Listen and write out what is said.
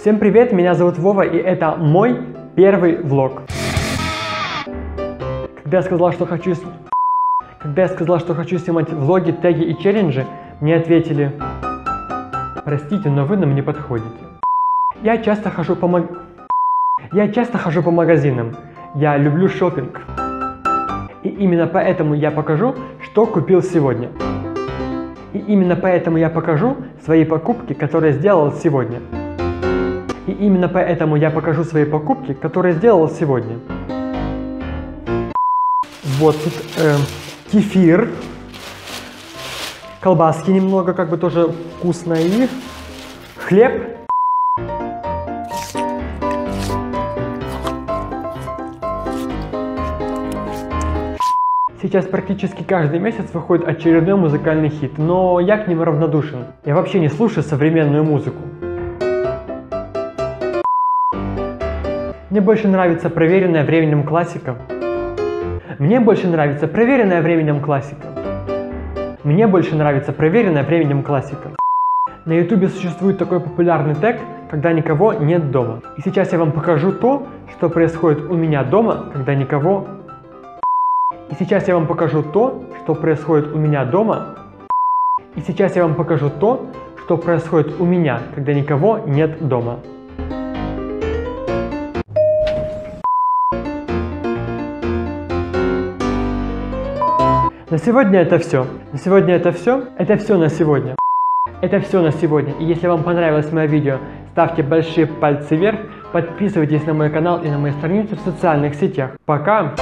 Всем привет, меня зовут Вова, и это мой первый влог. Когда я сказал, что хочу... Когда я сказал, что хочу снимать влоги, теги и челленджи, мне ответили... Простите, но вы нам не подходите. Я часто хожу по маг... Я часто хожу по магазинам. Я люблю шопинг. И именно поэтому я покажу, что купил сегодня. И именно поэтому я покажу свои покупки, которые сделал сегодня. И именно поэтому я покажу свои покупки, которые сделал сегодня. Вот тут э, кефир, колбаски немного, как бы тоже вкусно, и хлеб. Сейчас практически каждый месяц выходит очередной музыкальный хит, но я к ним равнодушен. Я вообще не слушаю современную музыку. Мне больше нравится проверенная временем классика. Мне больше нравится проверенная временем классика. Мне больше нравится проверенная временем классика. На ютубе существует такой популярный тег, когда никого нет дома. И сейчас я вам покажу то, что происходит у меня дома, когда никого... И сейчас я вам покажу то, что происходит у меня дома. И сейчас я вам покажу то, что происходит у меня, когда никого нет дома. На сегодня это все. На сегодня это все. Это все на сегодня. Это все на сегодня. И если вам понравилось мое видео, ставьте большие пальцы вверх, подписывайтесь на мой канал и на мои страницы в социальных сетях. Пока!